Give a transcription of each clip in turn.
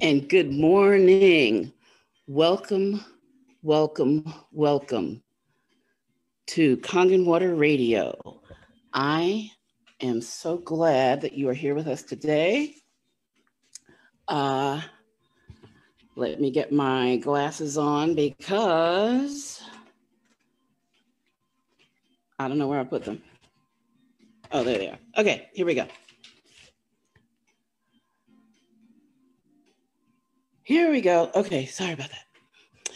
and good morning. Welcome, welcome, welcome to Kangen Water Radio. I am so glad that you are here with us today. Uh, let me get my glasses on because I don't know where I put them. Oh, there they are. Okay, here we go. Here we go. Okay, sorry about that.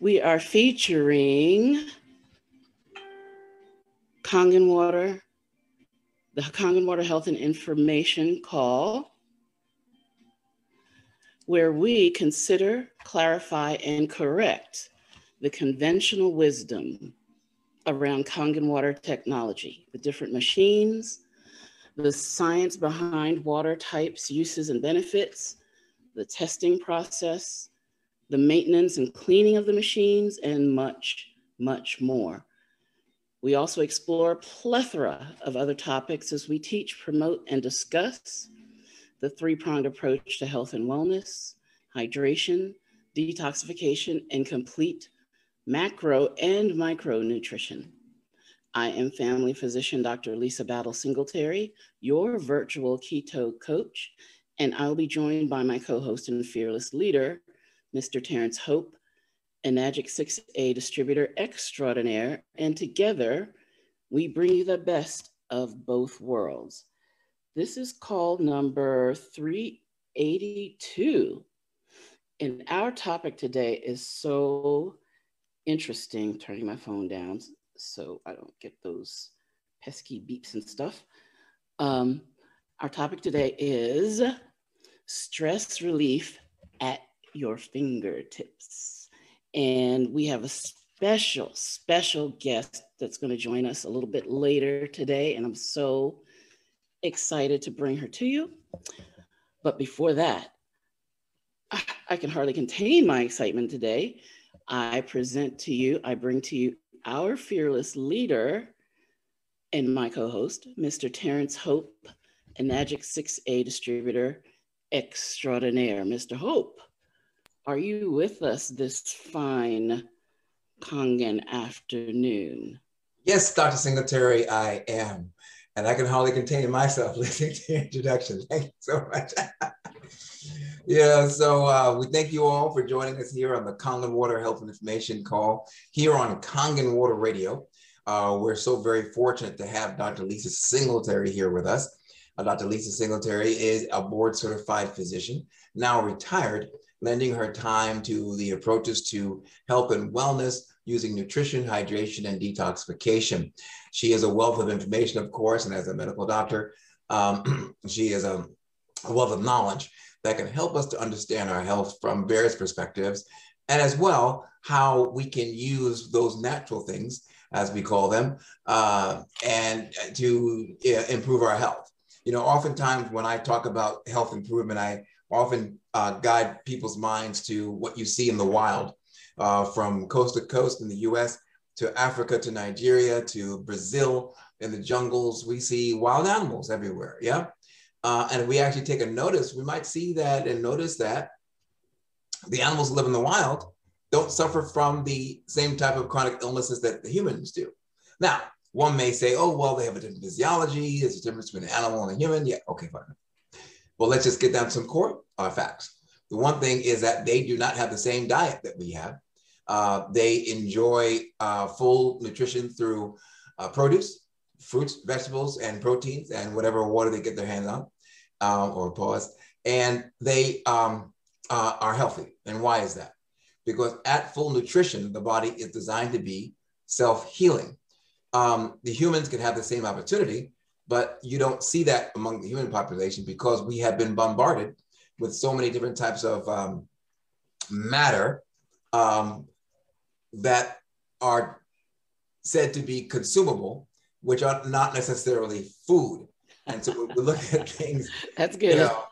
We are featuring Kangen Water, the Kangen Water Health and Information Call, where we consider, clarify, and correct the conventional wisdom around Kangen water technology, the different machines, the science behind water types, uses, and benefits, the testing process, the maintenance and cleaning of the machines, and much, much more. We also explore a plethora of other topics as we teach, promote, and discuss the three-pronged approach to health and wellness, hydration, detoxification, and complete macro and micronutrition. I am family physician Dr. Lisa Battle Singletary, your virtual keto coach and I'll be joined by my co-host and fearless leader, Mr. Terrence Hope, Enagic 6A distributor extraordinaire, and together we bring you the best of both worlds. This is call number 382. And our topic today is so interesting, turning my phone down so I don't get those pesky beeps and stuff. Um, our topic today is stress relief at your fingertips. And we have a special, special guest that's going to join us a little bit later today. And I'm so excited to bring her to you. But before that, I can hardly contain my excitement today. I present to you, I bring to you our fearless leader and my co host, Mr. Terrence Hope, Enagic 6A distributor extraordinaire. Mr. Hope, are you with us this fine Kangen afternoon? Yes, Dr. Singletary, I am. And I can hardly contain myself listening to the introduction. Thank you so much. yeah, so uh, we thank you all for joining us here on the Kangen Water Health Information Call here on Kangen Water Radio. Uh, we're so very fortunate to have Dr. Lisa Singletary here with us. Uh, Dr. Lisa Singletary is a board certified physician, now retired, lending her time to the approaches to health and wellness using nutrition, hydration, and detoxification. She is a wealth of information, of course, and as a medical doctor, um, she is a, a wealth of knowledge that can help us to understand our health from various perspectives, and as well, how we can use those natural things, as we call them, uh, and to uh, improve our health you know, oftentimes when I talk about health improvement, I often uh, guide people's minds to what you see in the wild, uh, from coast to coast in the US to Africa to Nigeria to Brazil in the jungles. We see wild animals everywhere. Yeah. Uh, and if we actually take a notice, we might see that and notice that the animals who live in the wild don't suffer from the same type of chronic illnesses that the humans do. Now, one may say, oh, well, they have a different physiology. There's a difference between an animal and a human. Yeah, okay, fine. Well, let's just get down to some core uh, facts. The one thing is that they do not have the same diet that we have. Uh, they enjoy uh, full nutrition through uh, produce, fruits, vegetables, and proteins, and whatever water they get their hands on uh, or pause. And they um, uh, are healthy. And why is that? Because at full nutrition, the body is designed to be self healing um, the humans can have the same opportunity, but you don't see that among the human population because we have been bombarded with so many different types of um, matter um, that are said to be consumable, which are not necessarily food. And so we look at things. That's good. You know,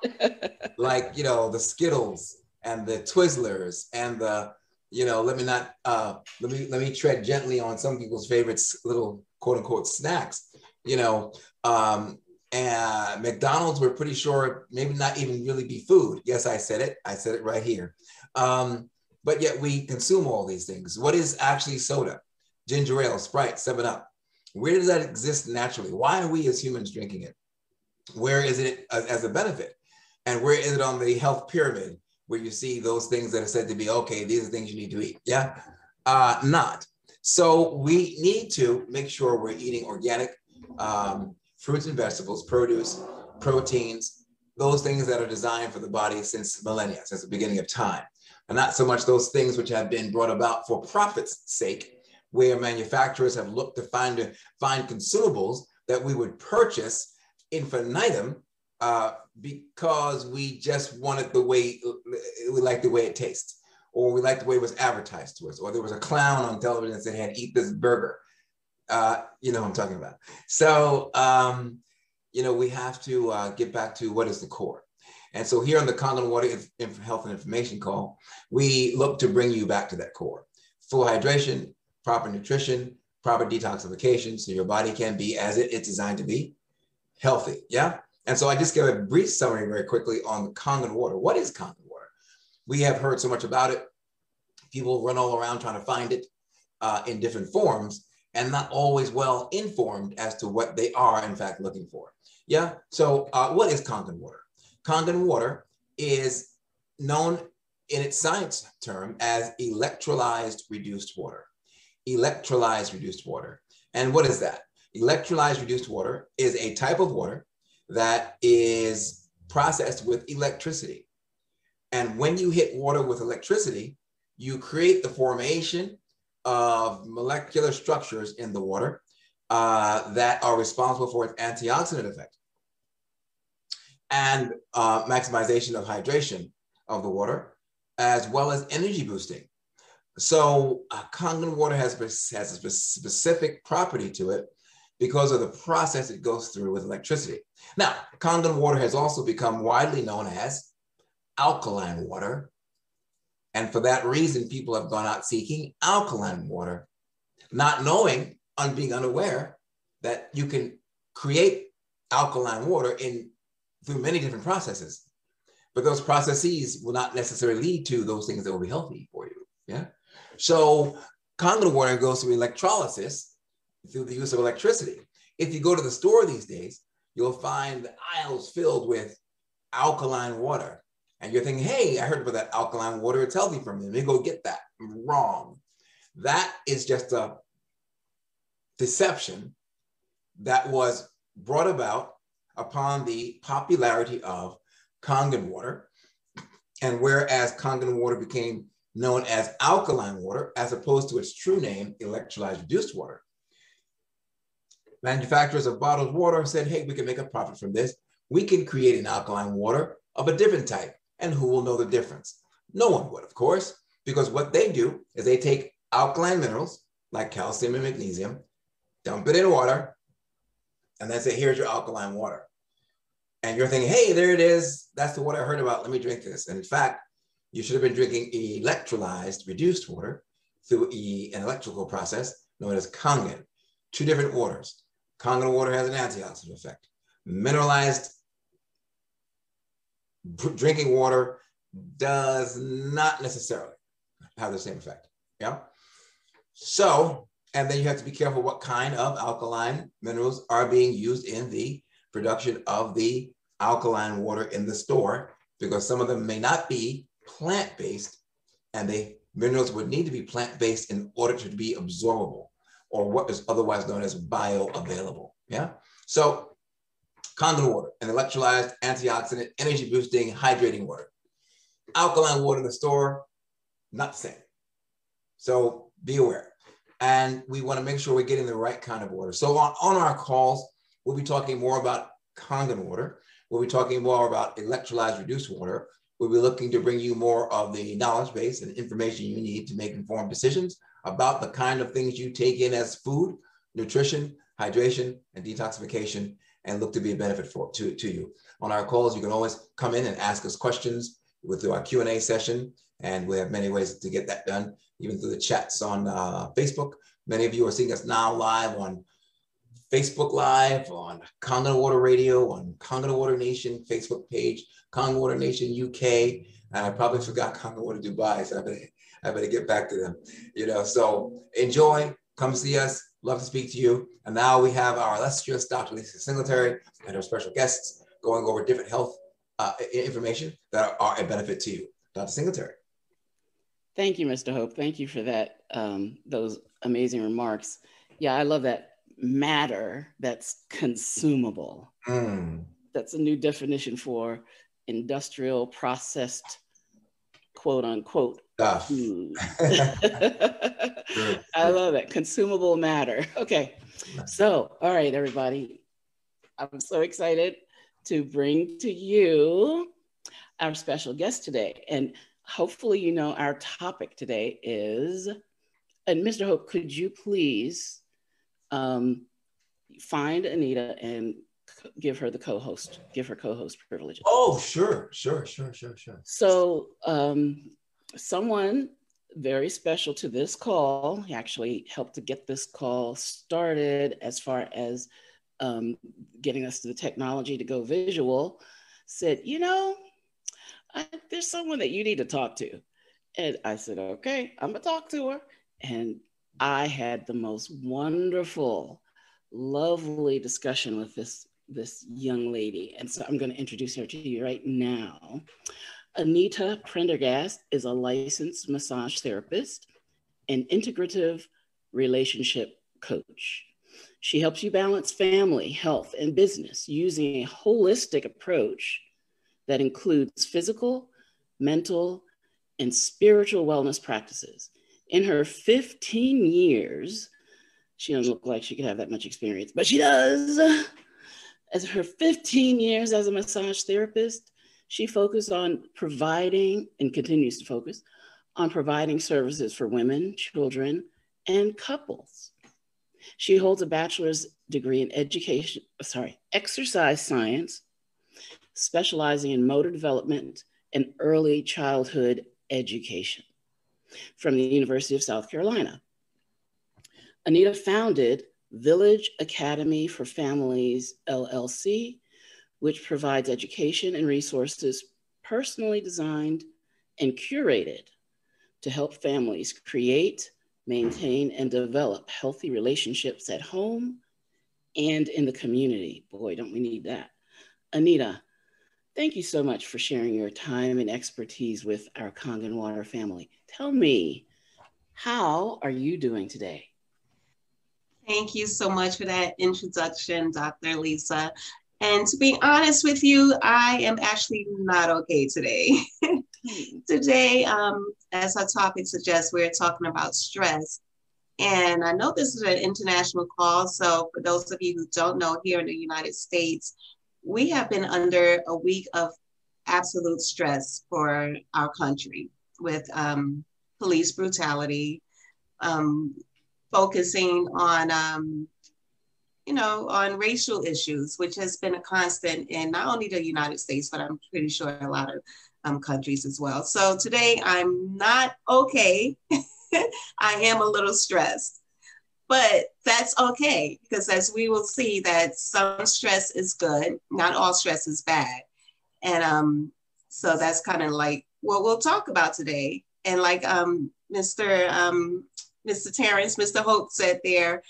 like you know the Skittles and the Twizzlers and the you know, let me not uh, let me let me tread gently on some people's favorites, little quote unquote snacks. You know, um, uh, McDonald's, we're pretty sure maybe not even really be food. Yes, I said it. I said it right here. Um, but yet we consume all these things. What is actually soda? Ginger ale, Sprite, 7 Up. Where does that exist naturally? Why are we as humans drinking it? Where is it as a benefit? And where is it on the health pyramid where you see those things that are said to be okay, these are things you need to eat? Yeah, uh, not. So we need to make sure we're eating organic um, fruits and vegetables, produce, proteins, those things that are designed for the body since millennia, since the beginning of time. And not so much those things which have been brought about for profit's sake, where manufacturers have looked to find, find consumables that we would purchase infinitum uh, because we just wanted the way, we like the way it tastes, or we like the way it was advertised to us, or there was a clown on television that said, hey, eat this burger. Uh, you know what I'm talking about. So, um, you know, we have to uh, get back to what is the core. And so here on the Kangen Water Health and Information Call, we look to bring you back to that core. Full hydration, proper nutrition, proper detoxification, so your body can be as it, it's designed to be, healthy. Yeah. And so I just give a brief summary very quickly on Kangen water. What is Kangen water? We have heard so much about it. People run all around trying to find it uh, in different forms and not always well informed as to what they are in fact looking for. Yeah. So uh, what is Kangen water? Kangen water is known in its science term as electrolyzed reduced water. Electrolyzed reduced water. And what is that? Electrolyzed reduced water is a type of water that is processed with electricity. And when you hit water with electricity, you create the formation of molecular structures in the water uh, that are responsible for its antioxidant effect and uh, maximization of hydration of the water, as well as energy boosting. So uh, Kangen water has, has a specific property to it because of the process it goes through with electricity. Now, Kangen water has also become widely known as alkaline water and for that reason, people have gone out seeking alkaline water, not knowing, on being unaware, that you can create alkaline water in through many different processes. But those processes will not necessarily lead to those things that will be healthy for you. Yeah. So Kangen water goes through electrolysis through the use of electricity. If you go to the store these days, you'll find the aisles filled with alkaline water and you're thinking, hey, I heard about that alkaline water. It's healthy for me. Let me go get that. Wrong. That is just a deception that was brought about upon the popularity of Kangen water. And whereas Kangen water became known as alkaline water, as opposed to its true name, electrolyzed reduced water, manufacturers of bottled water said, hey, we can make a profit from this. We can create an alkaline water of a different type and who will know the difference? No one would, of course, because what they do is they take alkaline minerals like calcium and magnesium, dump it in water, and then say, here's your alkaline water. And you're thinking, hey, there it is. That's the water I heard about. Let me drink this. And in fact, you should have been drinking electrolyzed reduced water through an electrical process known as Kangen. Two different waters. Kangen water has an antioxidant effect. Mineralized drinking water does not necessarily have the same effect. Yeah. So, and then you have to be careful what kind of alkaline minerals are being used in the production of the alkaline water in the store, because some of them may not be plant based and the minerals would need to be plant based in order to be absorbable or what is otherwise known as bioavailable. Yeah. So Kangen water, an electrolyzed, antioxidant, energy boosting, hydrating water. Alkaline water in the store, not the same. So be aware. And we want to make sure we're getting the right kind of water. So on, on our calls, we'll be talking more about Kangen water. We'll be talking more about electrolyzed reduced water. We'll be looking to bring you more of the knowledge base and information you need to make informed decisions about the kind of things you take in as food, nutrition, hydration, and detoxification and look to be a benefit for to, to you. On our calls, you can always come in and ask us questions with our Q&A session, and we have many ways to get that done, even through the chats on uh, Facebook. Many of you are seeing us now live on Facebook Live, on Kangen Water Radio, on Kangen Water Nation Facebook page, Kangen Water Nation UK. And I probably forgot Kangen Water Dubai, so I I better get back to them. You know, so enjoy, come see us. Love to speak to you. And now we have our illustrious Dr. Lisa Singletary and our special guests going over different health uh, information that are a benefit to you. Dr. Singletary. Thank you, Mr. Hope. Thank you for that, um, those amazing remarks. Yeah, I love that matter that's consumable. Mm. That's a new definition for industrial processed, quote unquote, food. I love it. Consumable matter. Okay. So, all right, everybody. I'm so excited to bring to you our special guest today. And hopefully, you know, our topic today is, and Mr. Hope, could you please um, find Anita and give her the co-host, give her co-host privileges. Oh, sure, sure, sure, sure, sure. So um, someone very special to this call, he actually helped to get this call started as far as um, getting us to the technology to go visual, said, you know, I, there's someone that you need to talk to. And I said, okay, I'm gonna talk to her. And I had the most wonderful, lovely discussion with this, this young lady. And so I'm going to introduce her to you right now. Anita Prendergast is a licensed massage therapist and integrative relationship coach. She helps you balance family, health, and business using a holistic approach that includes physical, mental, and spiritual wellness practices. In her 15 years, she doesn't look like she could have that much experience, but she does. As her 15 years as a massage therapist, she focused on providing and continues to focus on providing services for women, children, and couples. She holds a bachelor's degree in education, sorry, exercise science, specializing in motor development and early childhood education from the University of South Carolina. Anita founded Village Academy for Families LLC, which provides education and resources personally designed and curated to help families create, maintain, and develop healthy relationships at home and in the community. Boy, don't we need that. Anita, thank you so much for sharing your time and expertise with our Kangen Water family. Tell me, how are you doing today? Thank you so much for that introduction, Dr. Lisa. And to be honest with you, I am actually not okay today. today, um, as our topic suggests, we're talking about stress. And I know this is an international call. So, for those of you who don't know, here in the United States, we have been under a week of absolute stress for our country with um, police brutality, um, focusing on, um, you know, on racial issues, which has been a constant in not only the United States, but I'm pretty sure a lot of um, countries as well. So today I'm not okay. I am a little stressed, but that's okay because as we will see that some stress is good, not all stress is bad. And um, so that's kind of like what we'll talk about today. And like um, Mr. Um, Mr. Terrence, Mr. Hope said there,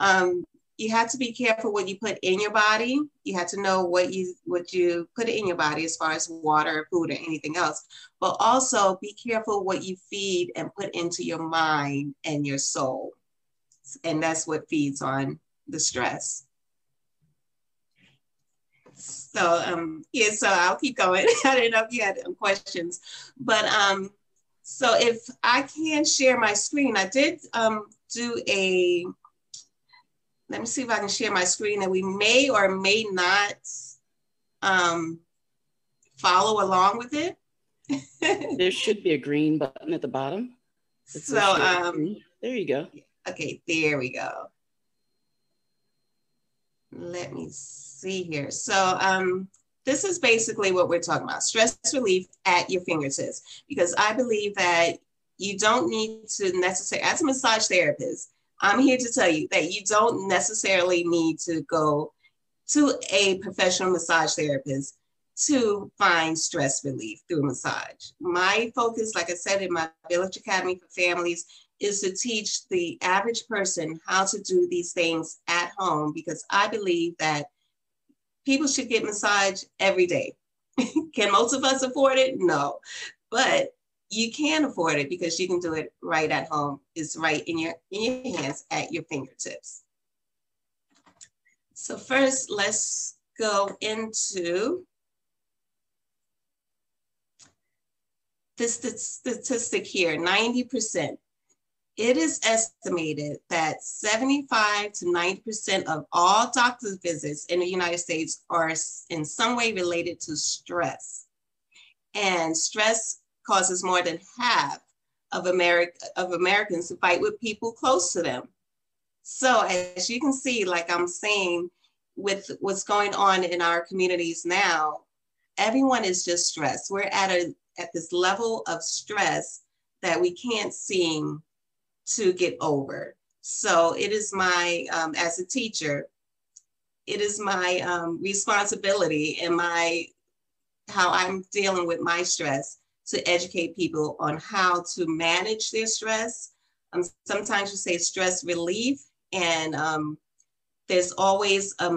um, you have to be careful what you put in your body. You have to know what you what you put in your body as far as water, food, or anything else. But also be careful what you feed and put into your mind and your soul. And that's what feeds on the stress. So um, yeah, so I'll keep going. I don't know if you had questions, but um, so if I can share my screen, I did um, do a, let me see if I can share my screen and we may or may not um, follow along with it. there should be a green button at the bottom. so um, there you go. Okay, there we go. Let me see here. So um, this is basically what we're talking about stress relief at your fingertips because i believe that you don't need to necessarily as a massage therapist I'm here to tell you that you don't necessarily need to go to a professional massage therapist to find stress relief through massage. My focus, like I said, in my Village Academy for Families, is to teach the average person how to do these things at home because I believe that people should get massage every day. can most of us afford it? No. But you can afford it because you can do it right at home. It's right in your in your hands at your fingertips. So first, let's go into this statistic here, 90%. It is estimated that 75 to 90% of all doctor's visits in the United States are in some way related to stress. And stress causes more than half of, America, of Americans to fight with people close to them. So as you can see, like I'm saying, with what's going on in our communities now, everyone is just stressed. We're at a at this level of stress that we can't seem to get over. So it is my, um, as a teacher, it is my um, responsibility and my, how I'm dealing with my stress to educate people on how to manage their stress. Um, sometimes you say stress relief, and um, there's always a,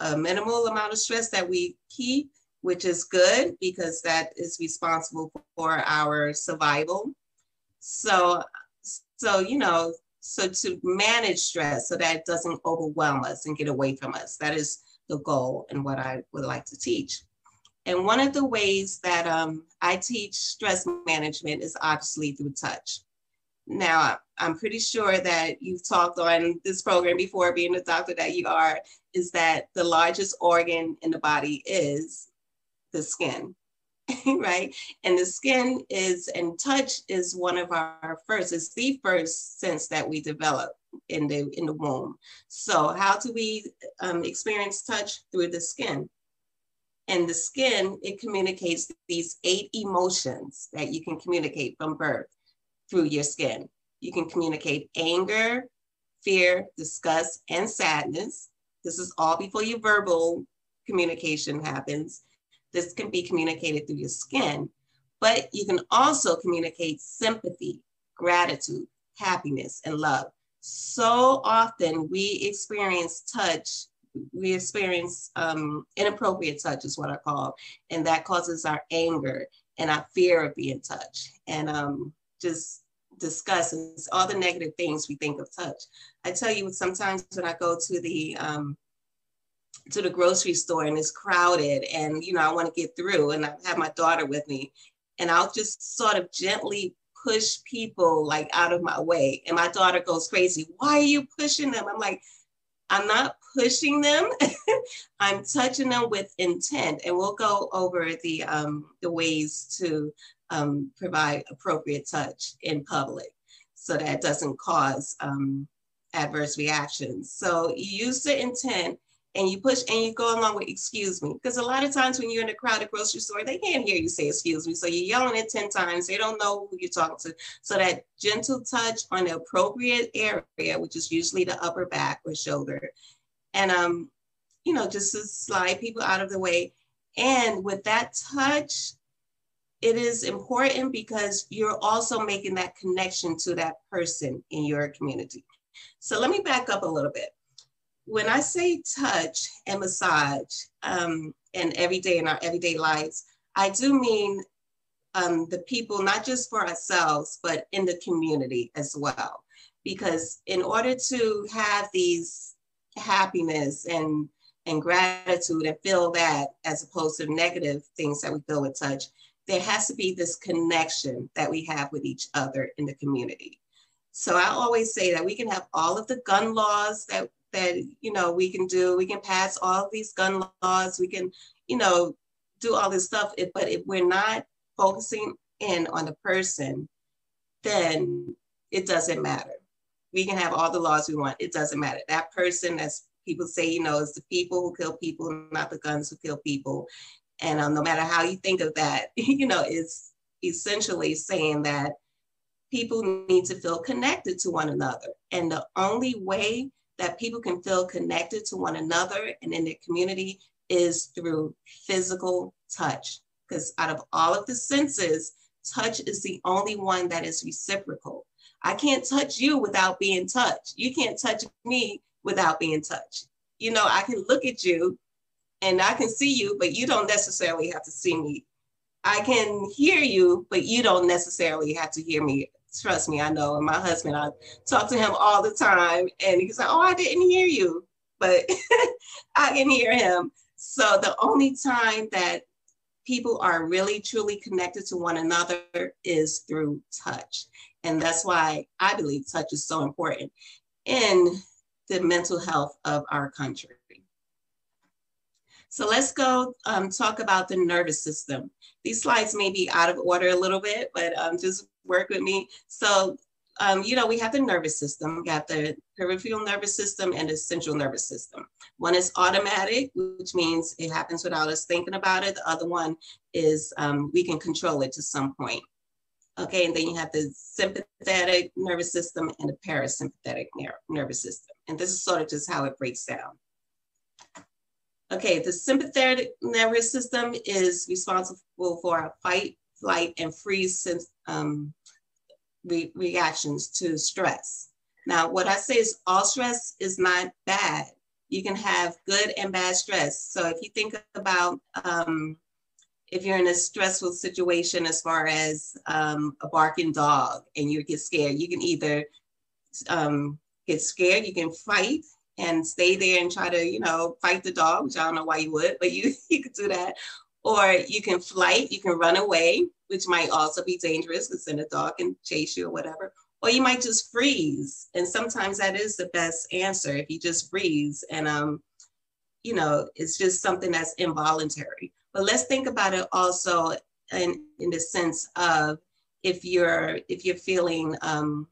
a minimal amount of stress that we keep, which is good because that is responsible for our survival. So, so you know, so to manage stress so that it doesn't overwhelm us and get away from us. That is the goal and what I would like to teach. And one of the ways that um, I teach stress management is obviously through touch. Now, I'm pretty sure that you've talked on this program before, being the doctor that you are, is that the largest organ in the body is the skin, right? And the skin is, and touch is one of our first, it's the first sense that we develop in the, in the womb. So how do we um, experience touch? Through the skin. And the skin, it communicates these eight emotions that you can communicate from birth through your skin. You can communicate anger, fear, disgust, and sadness. This is all before your verbal communication happens. This can be communicated through your skin, but you can also communicate sympathy, gratitude, happiness, and love. So often we experience touch we experience um, inappropriate touch is what I call, and that causes our anger and our fear of being touched and um, just discusses all the negative things we think of touch. I tell you, sometimes when I go to the um, to the grocery store and it's crowded, and you know I want to get through, and I have my daughter with me, and I'll just sort of gently push people like out of my way, and my daughter goes crazy. Why are you pushing them? I'm like, I'm not pushing them. I'm touching them with intent, and we'll go over the um, the ways to um, provide appropriate touch in public, so that doesn't cause um, adverse reactions. So you use the intent, and you push and you go along with excuse me because a lot of times when you're in a crowded grocery store they can't hear you say excuse me so you're yelling it 10 times they don't know who you're talking to. So that gentle touch on the appropriate area which is usually the upper back or shoulder and um you know just to slide people out of the way. And with that touch it is important because you're also making that connection to that person in your community. So let me back up a little bit when I say touch and massage um, and every day in our everyday lives, I do mean um, the people, not just for ourselves, but in the community as well. Because in order to have these happiness and and gratitude and feel that as opposed to negative things that we feel with touch, there has to be this connection that we have with each other in the community. So I always say that we can have all of the gun laws that that you know we can do we can pass all these gun laws we can you know do all this stuff. But if we're not focusing in on the person then it doesn't matter. We can have all the laws we want. It doesn't matter. That person as people say you know is the people who kill people not the guns who kill people. And um, no matter how you think of that you know it's essentially saying that people need to feel connected to one another. And the only way that people can feel connected to one another and in their community is through physical touch. Because out of all of the senses, touch is the only one that is reciprocal. I can't touch you without being touched. You can't touch me without being touched. You know, I can look at you and I can see you, but you don't necessarily have to see me. I can hear you, but you don't necessarily have to hear me. Trust me, I know. And my husband, I talk to him all the time, and he's like, Oh, I didn't hear you, but I can hear him. So the only time that people are really truly connected to one another is through touch. And that's why I believe touch is so important in the mental health of our country. So let's go um, talk about the nervous system. These slides may be out of order a little bit, but um, just work with me. So, um, you know, we have the nervous system, we got the peripheral nervous system and the central nervous system. One is automatic, which means it happens without us thinking about it. The other one is um, we can control it to some point. Okay, and then you have the sympathetic nervous system and the parasympathetic nervous system. And this is sort of just how it breaks down. Okay, the sympathetic nervous system is responsible for our fight, flight, and freeze um, re reactions to stress. Now, what I say is all stress is not bad. You can have good and bad stress. So if you think about um, if you're in a stressful situation as far as um, a barking dog and you get scared, you can either um, get scared, you can fight and stay there and try to, you know, fight the dog, which I don't know why you would, but you, you could do that. Or you can flight, you can run away, which might also be dangerous because then a dog can chase you or whatever. Or you might just freeze. And sometimes that is the best answer if you just freeze. And, um, you know, it's just something that's involuntary. But let's think about it also in, in the sense of if you're if you're feeling um,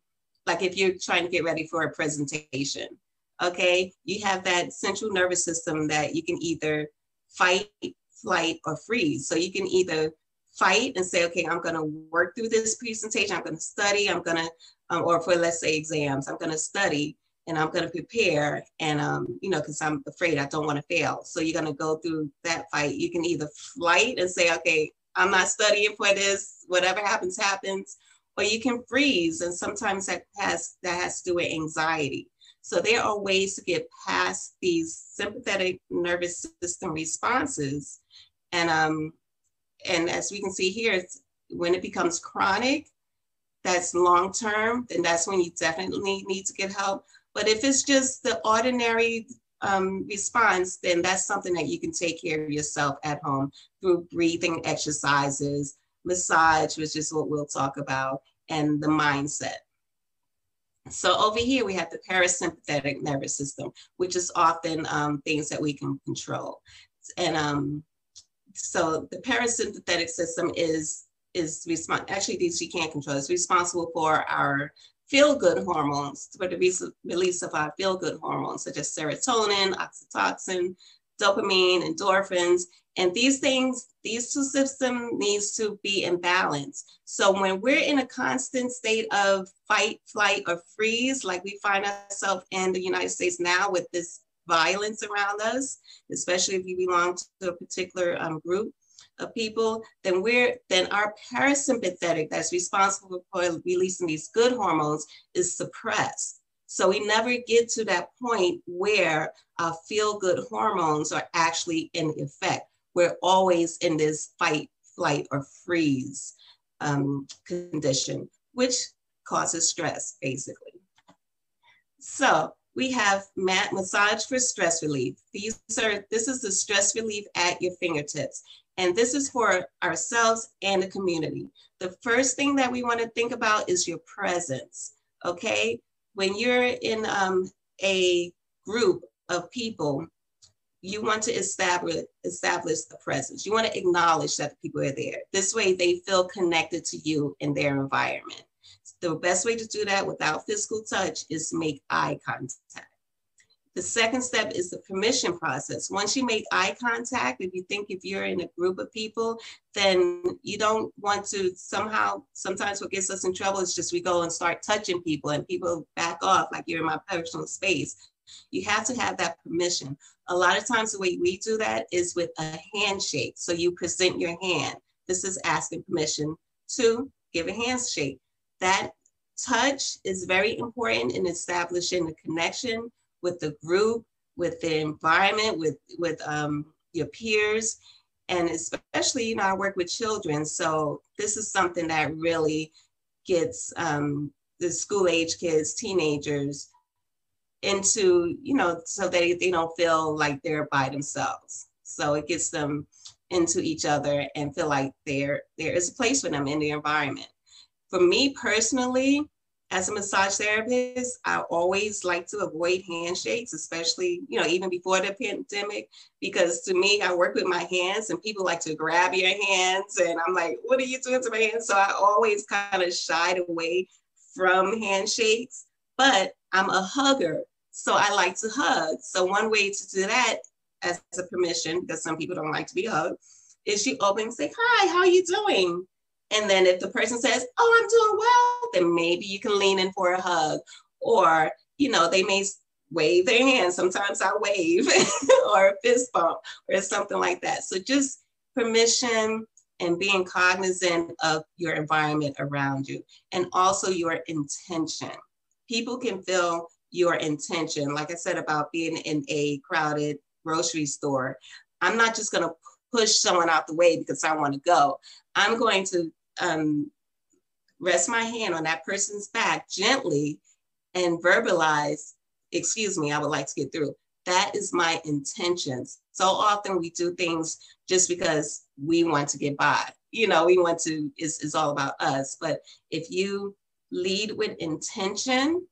like if you're trying to get ready for a presentation, okay, you have that central nervous system that you can either fight, flight, or freeze. So you can either fight and say, okay, I'm going to work through this presentation. I'm going to study. I'm going to, um, or for let's say exams, I'm going to study and I'm going to prepare and, um, you know, because I'm afraid I don't want to fail. So you're going to go through that fight. You can either flight and say, okay, I'm not studying for this, whatever happens, happens, or you can freeze. And sometimes that has, that has to do with anxiety. So there are ways to get past these sympathetic nervous system responses. And, um, and as we can see here, when it becomes chronic, that's long term, then that's when you definitely need to get help. But if it's just the ordinary um, response, then that's something that you can take care of yourself at home through breathing exercises, massage, which is what we'll talk about, and the mindset. So over here, we have the parasympathetic nervous system, which is often um, things that we can control. And um, so the parasympathetic system is is respond actually these you can't control. It's responsible for our feel good hormones, for the release of our feel good hormones, such as serotonin, oxytocin, dopamine, endorphins. And these things, these two systems needs to be in balance. So when we're in a constant state of fight, flight, or freeze, like we find ourselves in the United States now with this violence around us, especially if you belong to a particular um, group, of people, then we're then our parasympathetic that's responsible for releasing these good hormones is suppressed. So we never get to that point where our feel good hormones are actually in effect. We're always in this fight, flight, or freeze um, condition, which causes stress, basically. So we have mat massage for stress relief. These are this is the stress relief at your fingertips. And this is for ourselves and the community. The first thing that we want to think about is your presence, okay? When you're in um, a group of people, you want to establish, establish the presence. You want to acknowledge that the people are there. This way they feel connected to you in their environment. The best way to do that without physical touch is make eye contact. The second step is the permission process. Once you make eye contact, if you think if you're in a group of people, then you don't want to somehow, sometimes what gets us in trouble is just we go and start touching people and people back off like you're in my personal space. You have to have that permission. A lot of times the way we do that is with a handshake. So you present your hand. This is asking permission to give a handshake. That touch is very important in establishing the connection with the group, with the environment, with, with um, your peers. And especially, you know, I work with children. So this is something that really gets um, the school age kids, teenagers into, you know, so they, they don't feel like they're by themselves. So it gets them into each other and feel like there there is a place for them in the environment. For me personally, as a massage therapist, I always like to avoid handshakes, especially, you know, even before the pandemic, because to me, I work with my hands and people like to grab your hands. And I'm like, what are you doing to my hands? So I always kind of shied away from handshakes, but I'm a hugger. So I like to hug. So one way to do that as a permission, because some people don't like to be hugged, is you open and say, hi, how are you doing? And then if the person says, oh, I'm doing well, then maybe you can lean in for a hug. Or, you know, they may wave their hand. Sometimes I wave or a fist bump or something like that. So just permission and being cognizant of your environment around you and also your intention. People can feel your intention. Like I said about being in a crowded grocery store, I'm not just going to push someone out the way because I want to go. I'm going to um, rest my hand on that person's back gently and verbalize, excuse me, I would like to get through. That is my intentions. So often we do things just because we want to get by. You know, we want to, it's, it's all about us. But if you lead with intention,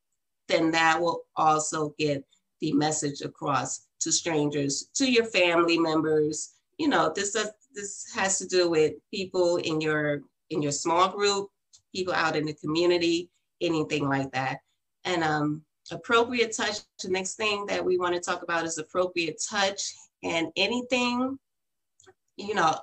then that will also get the message across to strangers, to your family members. You know, this does, this has to do with people in your in your small group, people out in the community, anything like that. And um, appropriate touch, the next thing that we want to talk about is appropriate touch and anything, you know,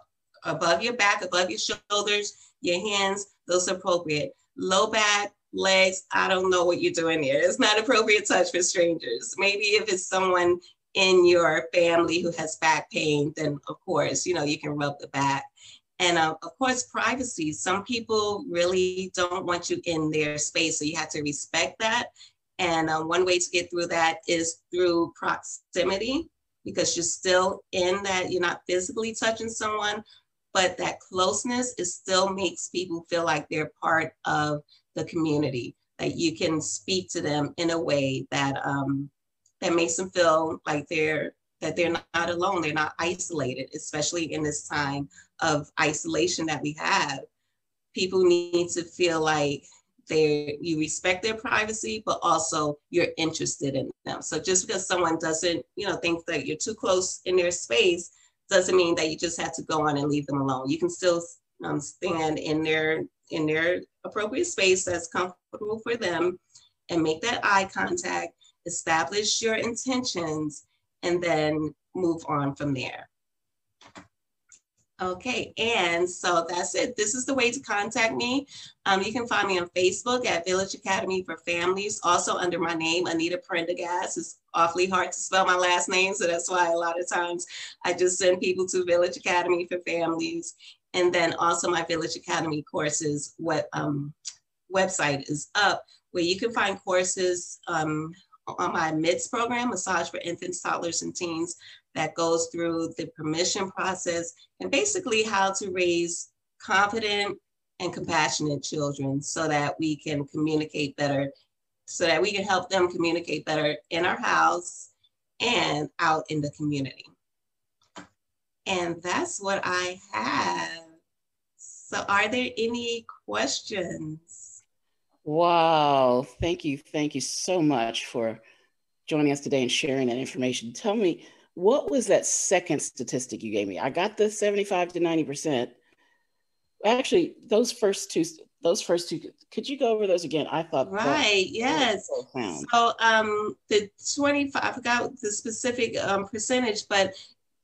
above your back, above your shoulders, your hands, those are appropriate. Low back, legs, I don't know what you're doing there. It's not appropriate touch for strangers. Maybe if it's someone in your family who has back pain, then of course, you know, you can rub the back. And uh, of course, privacy. Some people really don't want you in their space, so you have to respect that. And uh, one way to get through that is through proximity, because you're still in that, you're not physically touching someone, but that closeness is still makes people feel like they're part of the community, that you can speak to them in a way that um, that makes them feel like they're that they're not alone, they're not isolated, especially in this time of isolation that we have. People need to feel like they you respect their privacy, but also you're interested in them. So just because someone doesn't, you know, think that you're too close in their space doesn't mean that you just have to go on and leave them alone. You can still um, stand in their in their appropriate space that's comfortable for them and make that eye contact, establish your intentions, and then move on from there. Okay, and so that's it. This is the way to contact me. Um, you can find me on Facebook at Village Academy for Families, also under my name, Anita Prendergast. It's awfully hard to spell my last name, so that's why a lot of times I just send people to Village Academy for Families. And then also my Village Academy courses what, um, website is up where you can find courses um, on my MITS program, Massage for Infants, Toddlers, and Teens, that goes through the permission process and basically how to raise confident and compassionate children so that we can communicate better, so that we can help them communicate better in our house and out in the community. And that's what I have. So are there any questions? Wow, thank you. Thank you so much for joining us today and sharing that information. Tell me, what was that second statistic you gave me? I got the 75 to 90%. Actually, those first two, those first two, could you go over those again? I thought. Right, yes. So um, the 25, I forgot the specific um, percentage, but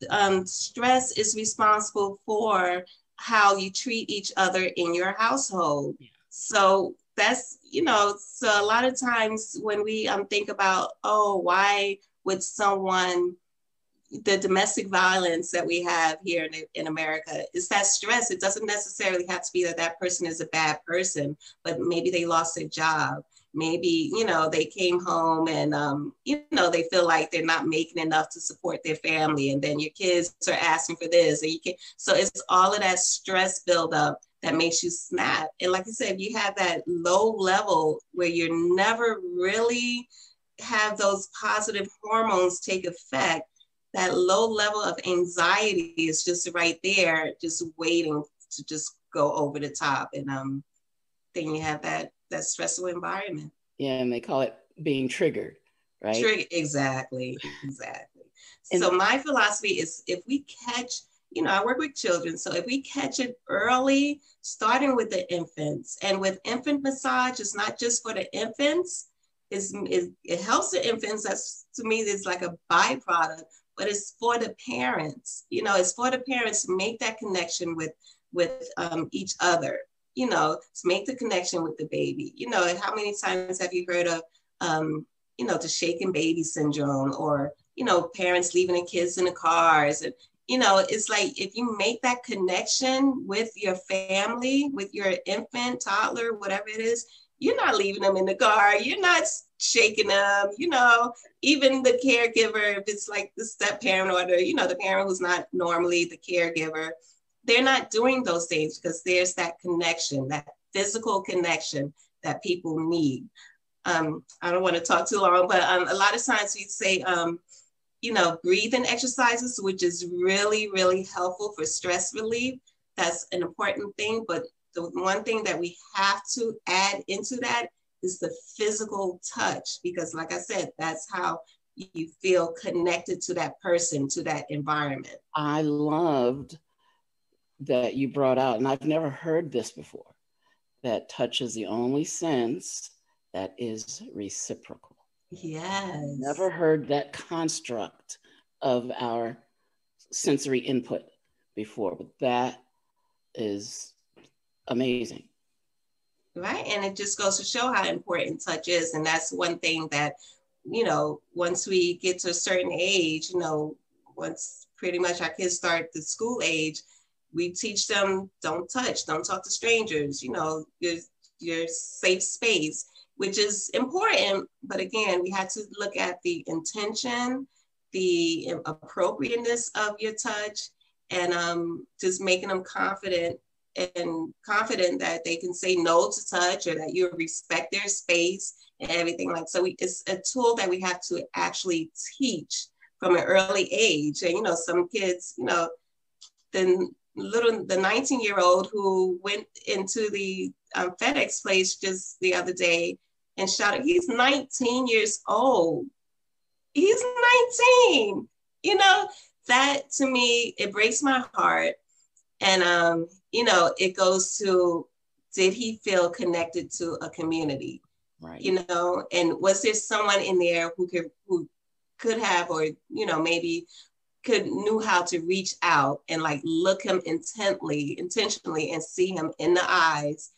um, stress is responsible for how you treat each other in your household. Yeah. So that's, you know, so a lot of times when we um, think about, oh, why would someone the domestic violence that we have here in, in America is that stress. It doesn't necessarily have to be that that person is a bad person, but maybe they lost their job. Maybe, you know, they came home and, um, you know, they feel like they're not making enough to support their family. And then your kids are asking for this. And you can, so it's all of that stress buildup that makes you snap. And like I said, you have that low level where you're never really have those positive hormones take effect that low level of anxiety is just right there, just waiting to just go over the top. And um, then you have that that stressful environment. Yeah, and they call it being triggered, right? Trigger, exactly, exactly. And so my philosophy is if we catch, you know, I work with children, so if we catch it early, starting with the infants, and with infant massage, it's not just for the infants. It's, it, it helps the infants. That's to me, it's like a byproduct but it's for the parents. You know, it's for the parents to make that connection with with um, each other. You know, to make the connection with the baby. You know, how many times have you heard of, um, you know, the shaken baby syndrome, or you know, parents leaving the kids in the cars, and you know, it's like if you make that connection with your family, with your infant, toddler, whatever it is, you're not leaving them in the car. You're not shaking them, you know, even the caregiver, if it's like the step parent or the, you know, the parent who's not normally the caregiver, they're not doing those things because there's that connection, that physical connection that people need. Um, I don't want to talk too long, but um, a lot of times we say, um, you know, breathing exercises, which is really, really helpful for stress relief. That's an important thing. But the one thing that we have to add into that is the physical touch because like i said that's how you feel connected to that person to that environment. I loved that you brought out and i've never heard this before that touch is the only sense that is reciprocal. Yes. Never heard that construct of our sensory input before but that is amazing right? And it just goes to show how important touch is. And that's one thing that you know once we get to a certain age you know once pretty much our kids start the school age we teach them don't touch. Don't talk to strangers. You know your your safe space which is important. But again we had to look at the intention the appropriateness of your touch and um, just making them confident and confident that they can say no to touch or that you respect their space and everything like so we, it's a tool that we have to actually teach from an early age. And you know some kids you know the little the 19 year old who went into the um, fedex place just the other day and shouted he's 19 years old. He's 19 you know that to me it breaks my heart. And um, you know, it goes to did he feel connected to a community? Right. You know, and was there someone in there who could who could have or you know maybe could knew how to reach out and like look him intently, intentionally and see him in the eyes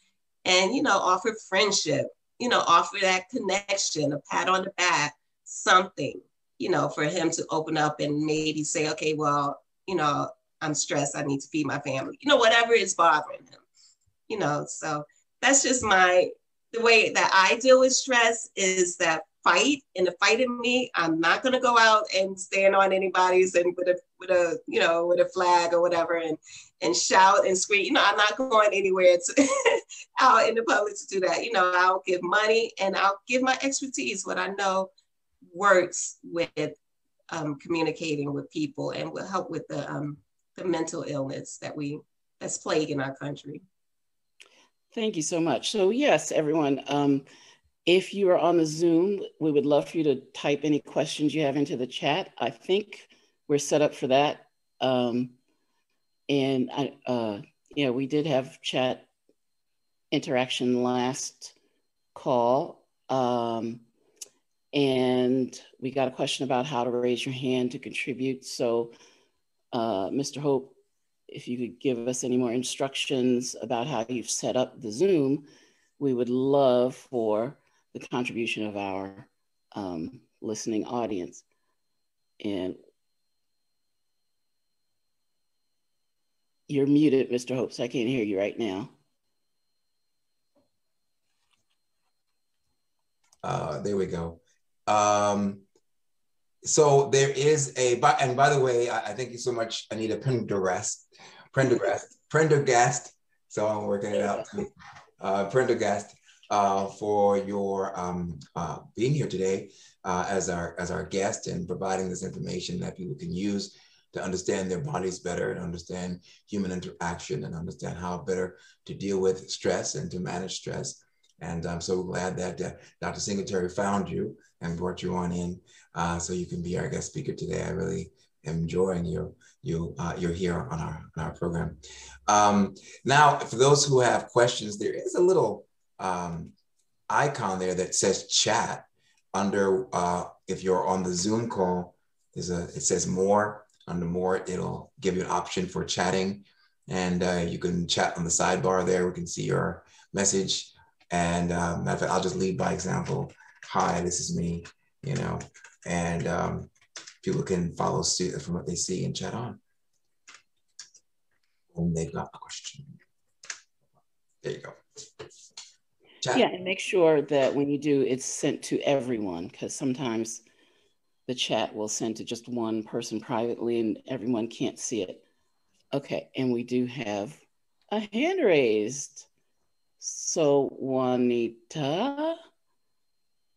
and you know offer friendship, you know, offer that connection, a pat on the back, something, you know, for him to open up and maybe say, okay, well, you know, I'm stressed. I need to feed my family. You know, whatever is bothering him. You know, so that's just my the way that I deal with stress is that fight and the fight in me. I'm not gonna go out and stand on anybody's and with a with a you know with a flag or whatever and and shout and scream. You know, I'm not going anywhere to out in the public to do that. You know, I'll give money and I'll give my expertise, what I know works with um, communicating with people and will help with the um, the mental illness that we that's plaguing our country. Thank you so much. So yes, everyone, um, if you are on the Zoom, we would love for you to type any questions you have into the chat. I think we're set up for that. Um, and I, uh, yeah, we did have chat interaction last call. Um, and we got a question about how to raise your hand to contribute. So, uh, Mr. Hope, if you could give us any more instructions about how you've set up the Zoom, we would love for the contribution of our um, listening audience. And you're muted, Mr. Hope, so I can't hear you right now. Uh, there we go. Um, so there is a, and by the way, I, I thank you so much, Anita Prendergast, Prendergast, Prendergast. So I'm working it out. Uh, Prendergast uh, for your um, uh, being here today uh, as our as our guest and providing this information that people can use to understand their bodies better and understand human interaction and understand how better to deal with stress and to manage stress. And I'm so glad that uh, Dr. Singletary found you and brought you on in uh, so you can be our guest speaker today. I really am enjoying you. You uh, you're here on our on our program. Um, now, for those who have questions, there is a little um, icon there that says chat under uh, if you're on the Zoom call. There's a it says more under more. It'll give you an option for chatting, and uh, you can chat on the sidebar there. We can see your message. And matter of fact, I'll just lead by example hi, this is me, you know, and um, people can follow suit from what they see and chat on. And they've got a question. There you go. Chat. Yeah, and make sure that when you do, it's sent to everyone because sometimes the chat will send to just one person privately and everyone can't see it. Okay, and we do have a hand raised. So Juanita,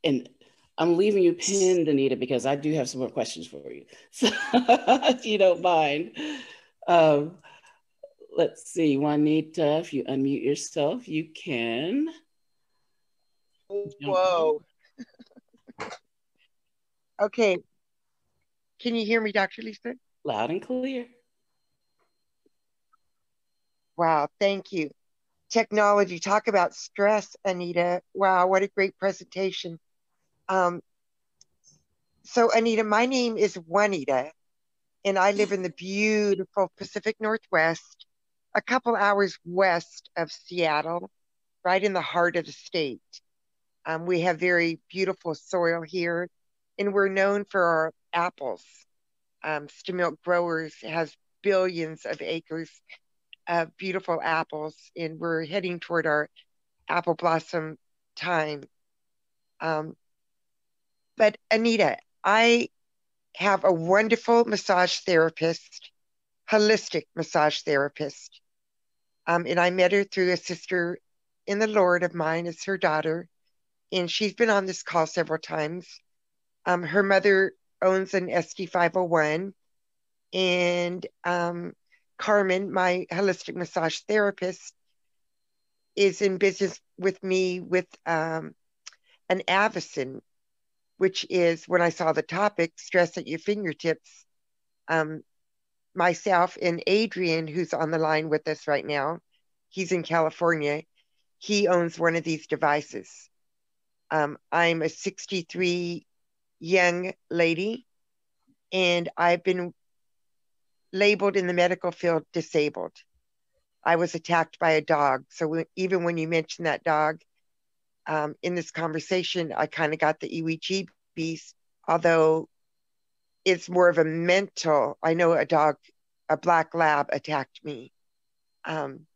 and I'm leaving you pinned, Anita, because I do have some more questions for you. So if you don't mind. Um, let's see, Juanita, if you unmute yourself, you can. Whoa. okay. Can you hear me, Dr. Lisa? Loud and clear. Wow, thank you. Technology, talk about stress, Anita. Wow, what a great presentation. Um, so, Anita, my name is Juanita, and I live in the beautiful Pacific Northwest, a couple hours west of Seattle, right in the heart of the state. Um, we have very beautiful soil here, and we're known for our apples. Um, Growers has billions of acres of beautiful apples, and we're heading toward our apple blossom time. Um, but Anita, I have a wonderful massage therapist, holistic massage therapist. Um, and I met her through a sister in the Lord of mine as her daughter. And she's been on this call several times. Um, her mother owns an SD 501. And um, Carmen, my holistic massage therapist, is in business with me with um, an Avacen which is when I saw the topic, stress at your fingertips. Um, myself and Adrian, who's on the line with us right now, he's in California. He owns one of these devices. Um, I'm a 63 young lady, and I've been labeled in the medical field disabled. I was attacked by a dog. So even when you mention that dog, um, in this conversation, I kind of got the EWG beast, although it's more of a mental. I know a dog, a black lab attacked me um,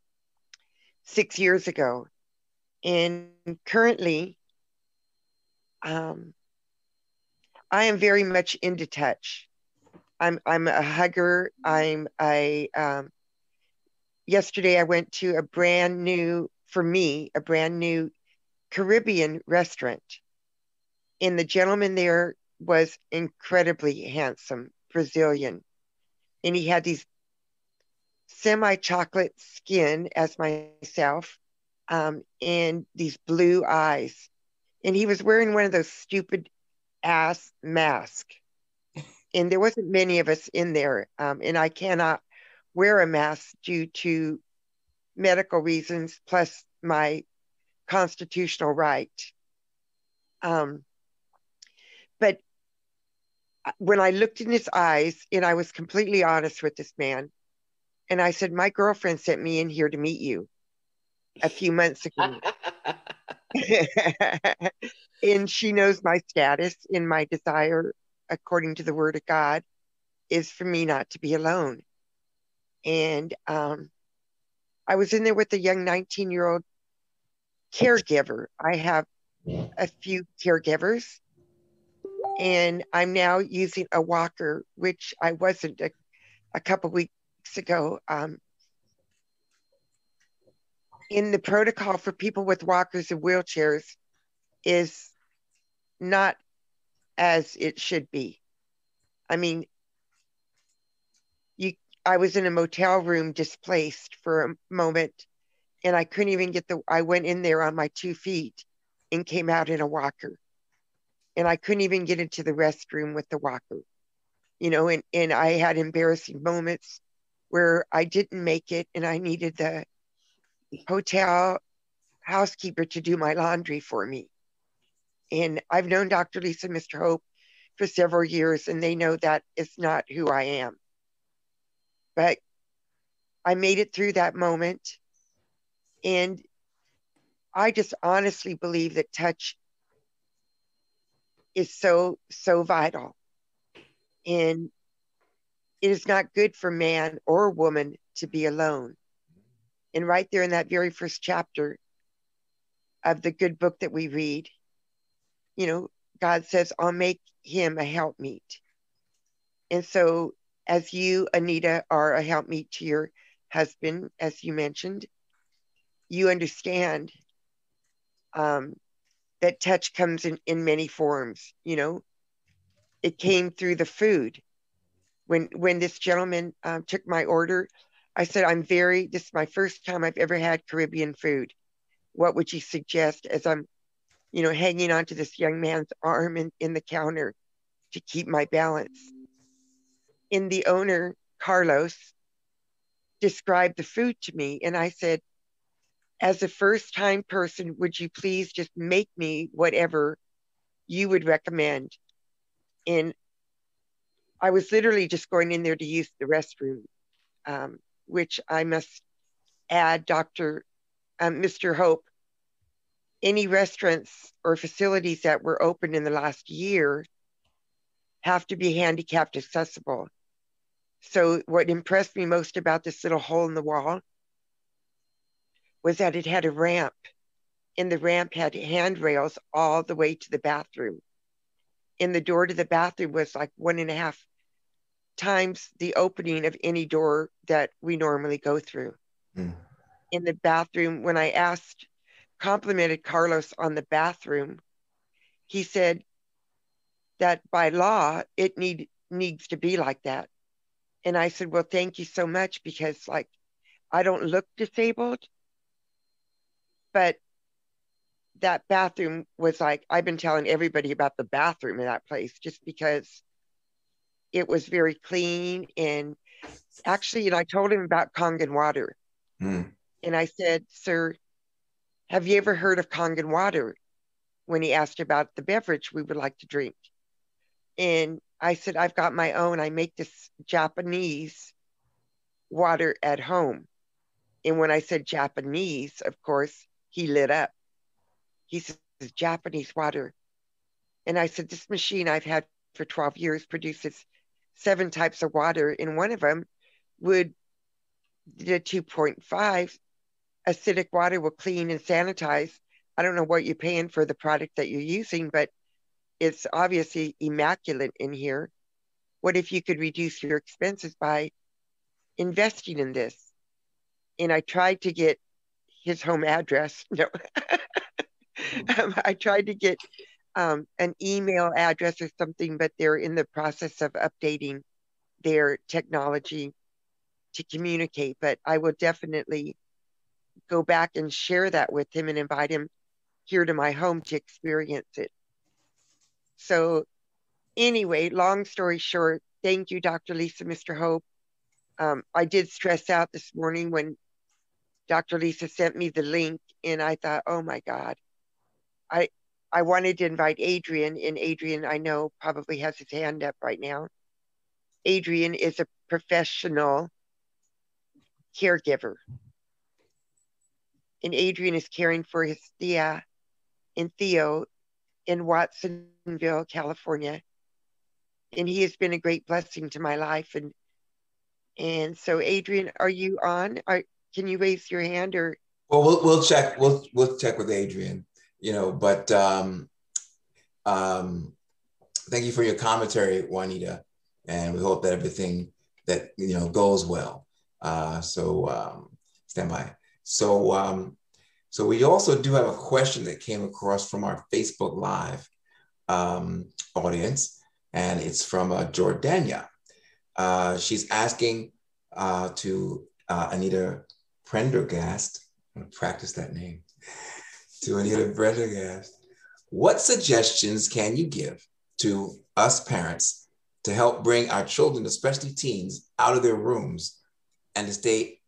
six years ago. And currently, um, I am very much into touch. I'm I'm a hugger. I'm I um, yesterday I went to a brand new for me a brand new Caribbean restaurant. And the gentleman there was incredibly handsome, Brazilian. And he had these semi chocolate skin as myself um, and these blue eyes. And he was wearing one of those stupid ass masks. and there wasn't many of us in there. Um, and I cannot wear a mask due to medical reasons, plus my constitutional right. Um, but when I looked in his eyes, and I was completely honest with this man, and I said, My girlfriend sent me in here to meet you a few months ago. and she knows my status and my desire, according to the word of God, is for me not to be alone. And um, I was in there with a young 19 year old caregiver. I have a few caregivers, and I'm now using a walker, which I wasn't a, a couple weeks ago. Um, in the protocol for people with walkers and wheelchairs is not as it should be. I mean, you I was in a motel room displaced for a moment and I couldn't even get the I went in there on my two feet and came out in a walker. And I couldn't even get into the restroom with the walker. You know, and, and I had embarrassing moments where I didn't make it and I needed the hotel housekeeper to do my laundry for me. And I've known Dr. Lisa Mr. Hope for several years, and they know that it's not who I am. But I made it through that moment. And I just honestly believe that touch is so, so vital. And it is not good for man or woman to be alone. And right there in that very first chapter of the good book that we read, you know, God says, I'll make him a helpmeet. And so, as you, Anita, are a helpmeet to your husband, as you mentioned, you understand um, that touch comes in, in many forms. You know, it came through the food. When when this gentleman um, took my order, I said, I'm very, this is my first time I've ever had Caribbean food. What would you suggest as I'm, you know, hanging onto this young man's arm in, in the counter to keep my balance? In the owner, Carlos, described the food to me. And I said, as a first time person, would you please just make me whatever you would recommend? And I was literally just going in there to use the restroom. Um, which I must add, Dr. Um, Mr. Hope, any restaurants or facilities that were open in the last year have to be handicapped accessible. So, what impressed me most about this little hole in the wall was that it had a ramp, and the ramp had handrails all the way to the bathroom. And the door to the bathroom was like one and a half times the opening of any door that we normally go through. Mm. In the bathroom, when I asked, complimented Carlos on the bathroom, he said that by law it need needs to be like that. And I said, Well, thank you so much because like I don't look disabled, but that bathroom was like I've been telling everybody about the bathroom in that place just because it was very clean and actually and i told him about kangen water. Mm. and i said sir have you ever heard of kangen water? When he asked about the beverage we would like to drink. And i said i've got my own. I make this japanese water at home. And when i said japanese of course he lit up he says japanese water and i said this machine i've had for 12 years produces seven types of water, and one of them would the 2.5 acidic water will clean and sanitize. I don't know what you're paying for the product that you're using, but it's obviously immaculate in here. What if you could reduce your expenses by investing in this? And I tried to get his home address. No, um, I tried to get um, an email address or something, but they're in the process of updating their technology to communicate. But I will definitely go back and share that with him and invite him here to my home to experience it. So, anyway, long story short, thank you, Dr. Lisa, Mr. Hope. Um, I did stress out this morning when Dr. Lisa sent me the link and I thought, oh my God. I I wanted to invite Adrian, and Adrian I know probably has his hand up right now. Adrian is a professional caregiver. And Adrian is caring for his Thea and Theo in Watsonville, California. And he has been a great blessing to my life. And and so Adrian, are you on? Are, can you raise your hand or well we'll we'll check we'll we'll check with Adrian, you know, but um um thank you for your commentary, Juanita. And we hope that everything that you know goes well. Uh, so um, stand by. So um, so we also do have a question that came across from our Facebook Live um, audience, and it's from uh, Jordania. Uh, she's asking uh, to uh, Anita Prendergast. I'm gonna practice that name. to Anita Prendergast, what suggestions can you give to us parents to help bring our children, especially teens, out of their rooms and to stay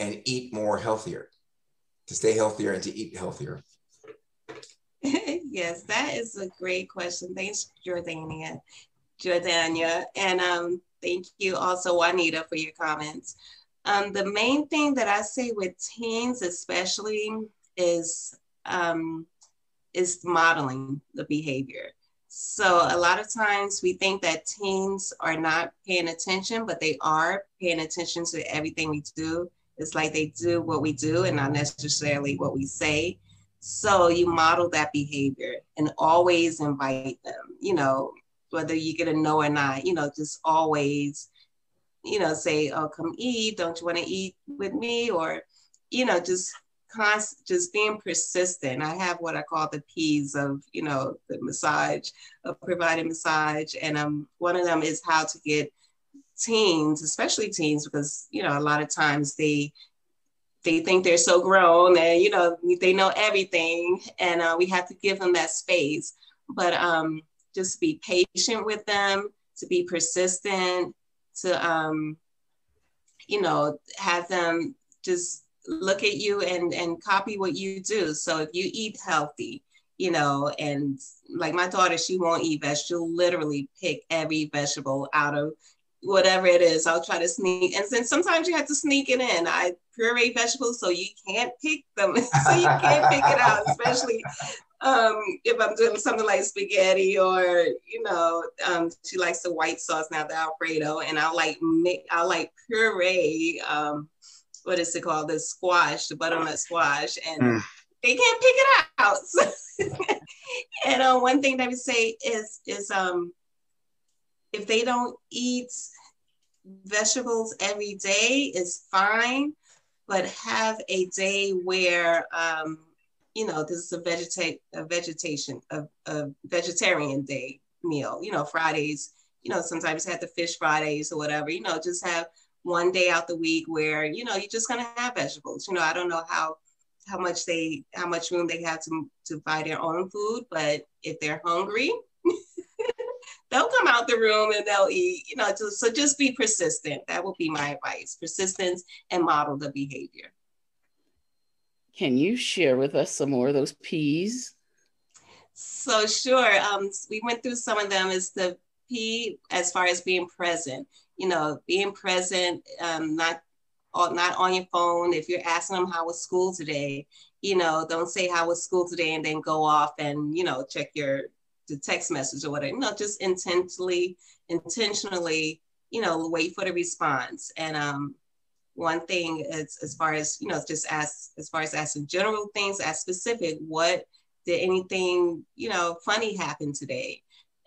and eat more healthier, to stay healthier and to eat healthier? yes, that is a great question. Thanks, Jordania. Jordania. And um, thank you also, Juanita, for your comments. Um, the main thing that I say with teens, especially, is um, is modeling the behavior. So a lot of times we think that teens are not paying attention, but they are paying attention to everything we do. It's like they do what we do and not necessarily what we say. So you model that behavior and always invite them, you know, whether you get a no or not, you know, just always, you know, say, oh, come eat. Don't you want to eat with me? Or, you know, just constant, just being persistent. I have what I call the P's of, you know, the massage, of providing massage. And um, one of them is how to get teens, especially teens, because, you know, a lot of times they, they think they're so grown and, you know, they know everything. And uh, we have to give them that space. But um, just be patient with them, to be persistent, to, um, you know, have them just look at you and and copy what you do. So if you eat healthy, you know, and like my daughter, she won't eat vegetables. She'll literally pick every vegetable out of whatever it is. I'll try to sneak, and then sometimes you have to sneak it in. I puree vegetables, so you can't pick them, so you can't pick it out, especially um, if I'm doing something like spaghetti or you know, um, she likes the white sauce now, the Alfredo, and I'll like make I'll like puree um, what is it called? The squash, the butternut squash, and mm. they can't pick it out. and uh, one thing that we say is is um if they don't eat vegetables every day is fine, but have a day where um, you know this is a vegetate a vegetation a, a vegetarian day meal. You know Fridays. You know sometimes have the fish Fridays or whatever. You know just have one day out the week where you know you're just to have vegetables you know i don't know how how much they how much room they have to to buy their own food but if they're hungry they'll come out the room and they'll eat you know just, so just be persistent that would be my advice persistence and model the behavior can you share with us some more of those p's so sure um, we went through some of them as the p as far as being present you know, being present, um, not not on your phone. If you're asking them how was school today, you know, don't say how was school today and then go off and you know check your the text message or whatever. Know, just intentionally, intentionally, you know, wait for the response. And um, one thing as, as far as you know, just ask as far as asking general things, as specific. What did anything you know funny happen today?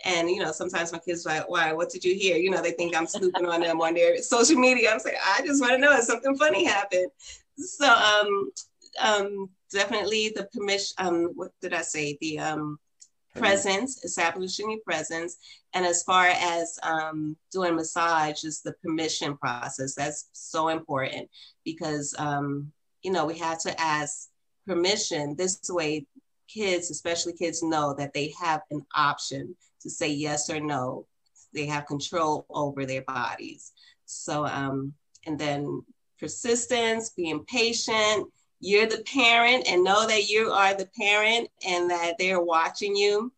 And you know, sometimes my kids like, "Why? What did you hear?" You know, they think I'm snooping on them on their social media. I'm saying, I just want to know if something funny happened. So, um, um, definitely the permission. Um, what did I say? The um, presence, establishing your presence, and as far as um, doing massage is the permission process. That's so important because um, you know we have to ask permission. This way, kids, especially kids, know that they have an option to say yes or no. They have control over their bodies. So, um, and then persistence, being patient. You're the parent and know that you are the parent and that they're watching you.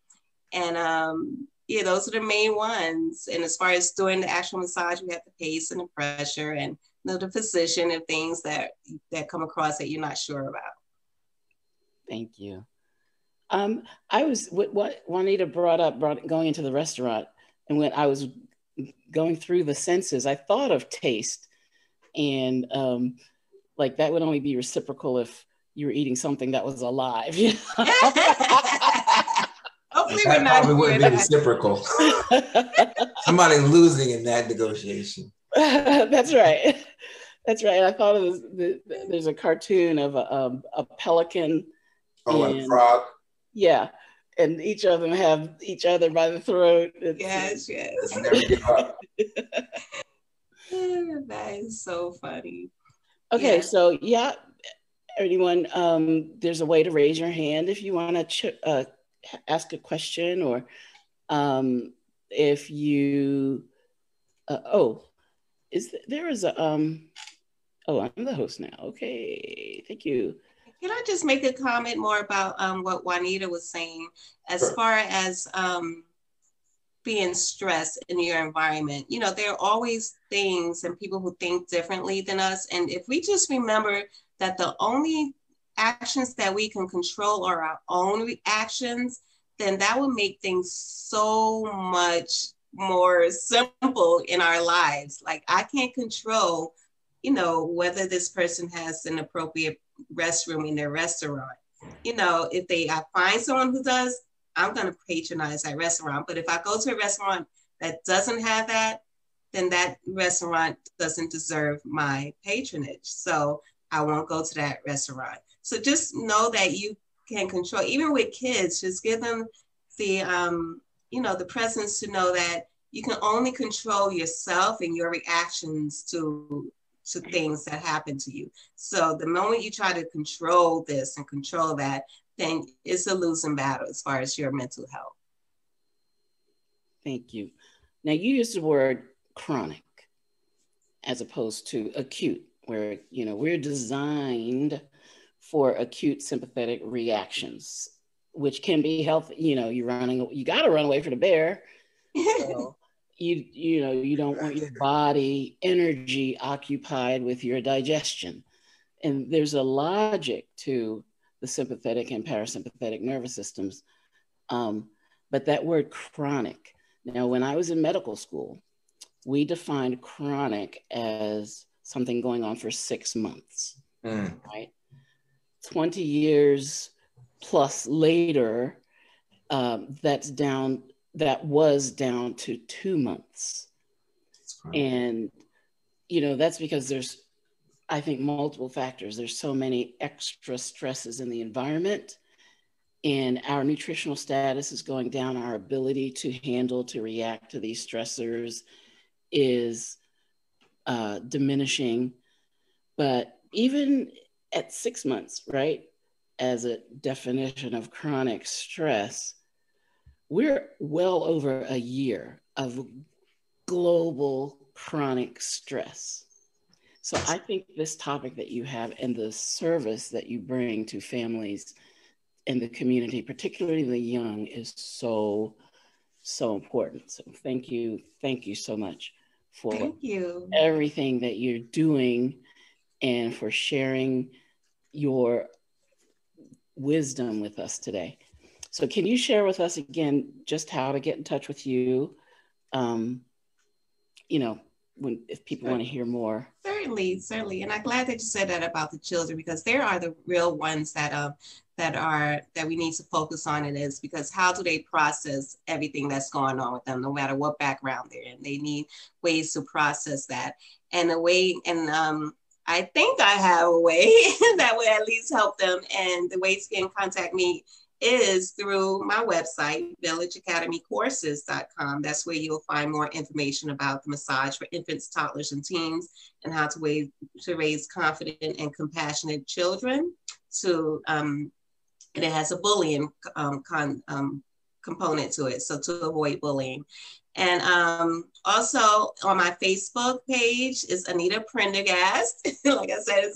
And um, yeah, those are the main ones. And as far as doing the actual massage, we have the pace and the pressure and you know, the position and things that that come across that you're not sure about. Thank you. Um, I was what, what Juanita brought up, brought going into the restaurant, and when I was going through the senses, I thought of taste, and um, like that would only be reciprocal if you were eating something that was alive. Hopefully, that we're not probably wouldn't be reciprocal. Somebody losing in that negotiation. That's right. That's right. I thought of this, the, the, there's a cartoon of a, um, a pelican. Oh, and And- frog. Yeah. And each of them have each other by the throat. It's- Yes, yes. I never give up. that is so funny. Okay. Yeah. So, yeah, anyone, um, there's a way to raise your hand if you want to ch- uh, ask a question or um, if you, uh, oh, is th- there is a, um, oh, I'm the host now. Okay. Thank you. Can I just make a comment more about um, what Juanita was saying as Sure. far as um, being stressed in your environment? You know, there are always things and people who think differently than us. And if we just remember that the only actions that we can control are our own reactions, then that would make things so much more simple in our lives. Like, I can't control, you know, whether this person has an appropriate restroom in their restaurant. You know, if they I find someone who does, I'm going to patronize that restaurant. But if I go to a restaurant that doesn't have that, then that restaurant doesn't deserve my patronage. So I won't go to that restaurant. So just know that you can control, even with kids, just give them the, um, you know, the presence to know that you can only control yourself and your reactions to to things that happen to you. So the moment you try to control this and control that, then it's a losing battle as far as your mental health. Thank you. Now you used the word chronic as opposed to acute, where you know we're designed for acute sympathetic reactions, which can be healthy. You know, you're running, you got to run away from the bear. So you you know you don't want your body energy occupied with your digestion, and there's a logic to the sympathetic and parasympathetic nervous systems. Um, but that word chronic now, when I was in medical school, we defined chronic as something going on for six months, Mm. right? 20 years plus later, um, that's down, that was down to two months. And, you know, that's because there's, I think, multiple factors. There's so many extra stresses in the environment, and our nutritional status is going down. Our ability to handle, to react to these stressors is uh, diminishing. But even at six months, right, as a definition of chronic stress, we're well over a year of global chronic stress. So I think this topic that you have and the service that you bring to families and the community, particularly the young, is so, so important. So thank you. Thank you so much for Thank you. everything that you're doing and for sharing your wisdom with us today. So, can you share with us again just how to get in touch with you? Um, you know, when if people want to hear more. Certainly, certainly, and I'm glad that you said that about the children because they are the real ones that um that are that we need to focus on. It is because how do they process everything that's going on with them, no matter what background they're in? They need ways to process that, and a way and um. I think I have a way that would at least help them. And the way to get in contact me is through my website, villageacademycourses.com. That's where you'll find more information about the massage for infants, toddlers, and teens, and how to, raise, to raise confident and compassionate children. To um, and it has a bullying um, con, um, component to it, so to avoid bullying. And um, also on my Facebook page is Anita Prendergast. like I said,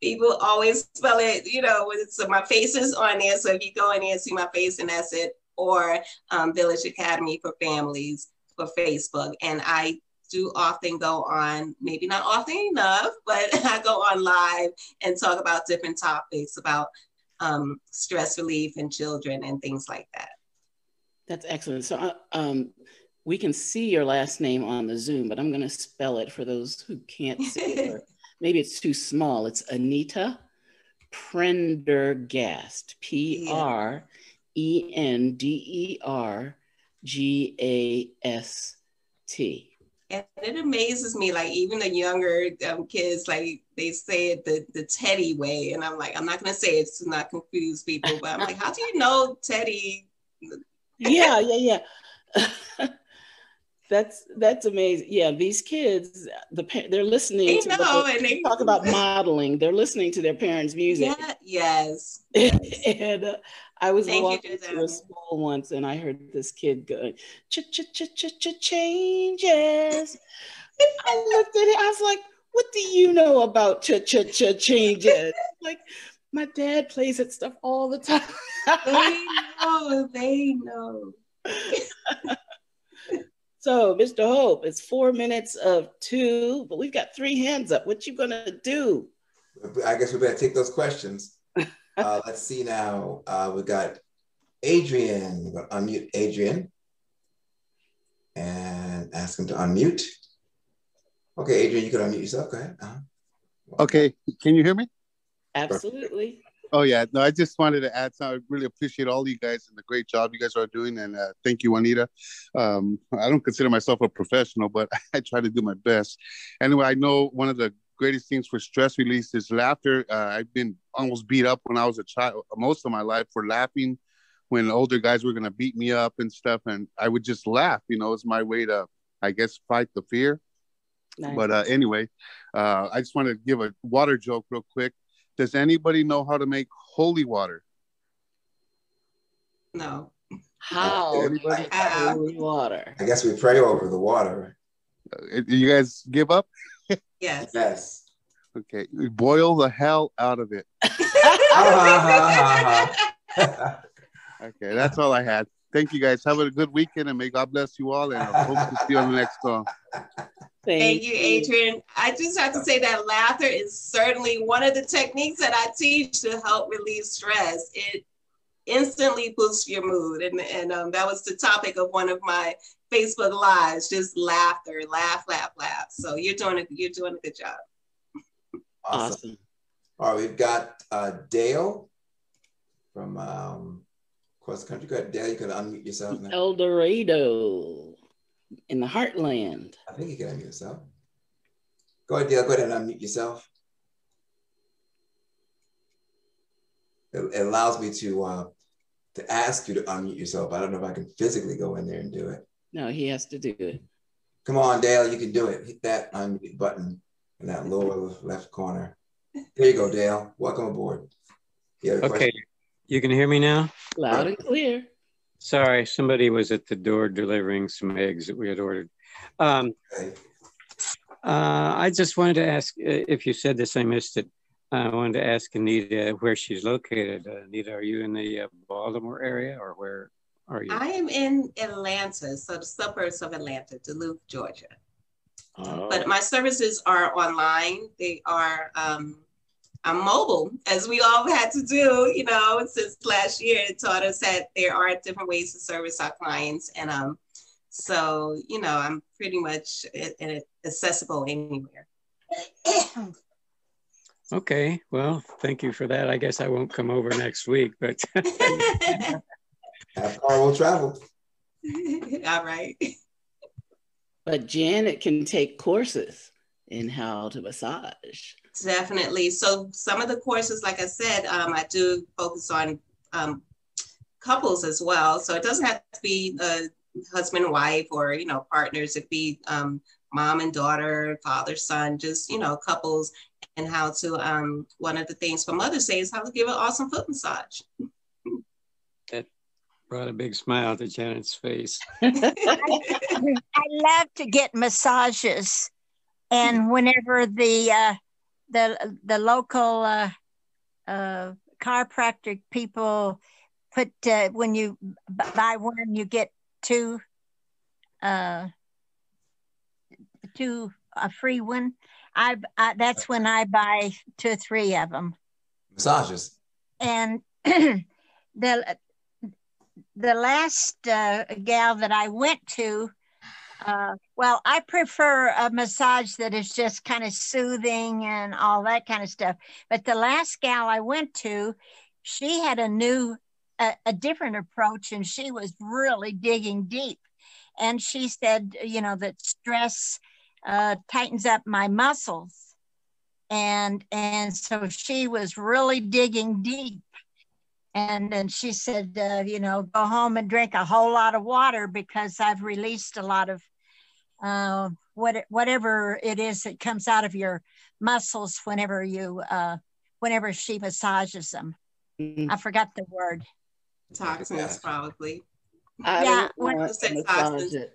people always spell it, you know, so my face is on there. So if you go in there and see my face and that's it, or um, Village Academy for Families for Facebook. And I do often go on, maybe not often enough, but I go on live and talk about different topics about um, stress relief and children and things like that. That's excellent. So uh, um, we can see your last name on the Zoom, but I'm going to spell it for those who can't see it. maybe it's too small. It's Anita Prendergast, P R E N D E R G A S T. And it amazes me, like even the younger um, kids, like they say it the, the Teddy way. And I'm like, I'm not going to say it to not confuse people, but I'm like, how do you know Teddy? yeah, yeah, yeah. that's that's amazing. Yeah, these kids, the they're listening they to know, they, and they talk about modeling. They're listening to their parents' music. Yeah, yes. yes. and uh, I was Thank walking through a school once, and I heard this kid going, "Ch ch ch ch ch changes." I looked at it. I was like, "What do you know about ch ch ch changes?" like, my dad plays that stuff all the time. they know. They know. So, Mr. Hope, it's four minutes of two, but we've got three hands up. What you gonna do? I guess we better take those questions. uh, let's see now. Uh, we got Adrian. We're gonna unmute Adrian and ask him to unmute. Okay, Adrian, you can unmute yourself. Go ahead. Uh-huh. Okay, can you hear me? Absolutely. Oh yeah, no, I just wanted to add something. I really appreciate all you guys and the great job you guys are doing, and uh, thank you, Juanita. Um, I don't consider myself a professional, but I try to do my best. Anyway, I know one of the greatest things for stress release is laughter. Uh, I've been almost beat up when I was a child, most of my life for laughing when older guys were gonna beat me up and stuff, and I would just laugh. You know, it's my way to, I guess, fight the fear. Nice. But uh, anyway, uh, I just want to give a water joke real quick. Does anybody know how to make holy water? No. How? Anybody? Holy water. I guess we pray over the water. Uh, you guys give up? Yes. Yes. Okay. Boil the hell out of it. okay, that's all I had. Thank you guys. Have a good weekend and may God bless you all. And I hope to see you on the next call. Thank, Thank you, Adrian. I just have to say that laughter is certainly one of the techniques that I teach to help relieve stress. It instantly boosts your mood. And, and um, that was the topic of one of my Facebook lives, just laughter, laugh, laugh, laugh. So you're doing a, you're doing a good job. Awesome. awesome. All right, we've got uh, Dale from um, across the country. Go ahead, Dale, you can unmute yourself now. El Dorado in the heartland. I think you can unmute yourself. Go ahead, Dale. Go ahead and unmute yourself. It, it allows me to uh, to ask you to unmute yourself. I don't know if I can physically go in there and do it. No, he has to do it. Come on, Dale. You can do it. Hit that unmute button in that lower left corner. There you go, Dale. Welcome aboard. You okay, question? you can hear me now. Loud and clear. Sorry, somebody was at the door delivering some eggs that we had ordered. Um, uh, I just wanted to ask uh, if you said this, I missed it. I wanted to ask Anita where she's located. Uh, Anita, are you in the uh, Baltimore area or where are you? I am in Atlanta, so the suburbs of Atlanta, Duluth, Georgia. Oh. But my services are online. They are um, I'm mobile, as we all had to do, you know, since last year. It taught us that there are different ways to service our clients. And um, so, you know, I'm pretty much accessible anywhere. okay, well, thank you for that. I guess I won't come over next week, but. Have car will travel. all right. But Janet can take courses in how to massage. Definitely. So some of the courses, like I said, um, I do focus on um, couples as well. So it doesn't have to be a husband and wife or, you know, partners. It be um, mom and daughter, father, son, just, you know, couples and how to, um, one of the things for Mother's Day is how to give an awesome foot massage. That, brought a big smile to Janet's face. I, I love to get massages, and whenever the uh, the the local uh, uh, chiropractic people put uh, when you buy one, you get two. Uh, two a free one. I, I that's when I buy two or three of them. Massages. And the the last uh, gal that I went to, uh, well, I prefer a massage that is just kind of soothing and all that kind of stuff. But the last gal I went to, she had a new, a, a different approach, and she was really digging deep. And she said, you know, that stress uh, tightens up my muscles, and and so she was really digging deep and then she said, uh, you know, go home and drink a whole lot of water because I've released a lot of uh, what whatever it is that comes out of your muscles whenever you uh, whenever she massages them. Mm-hmm. I forgot the word. Toxins, probably. I yeah, when, massage it.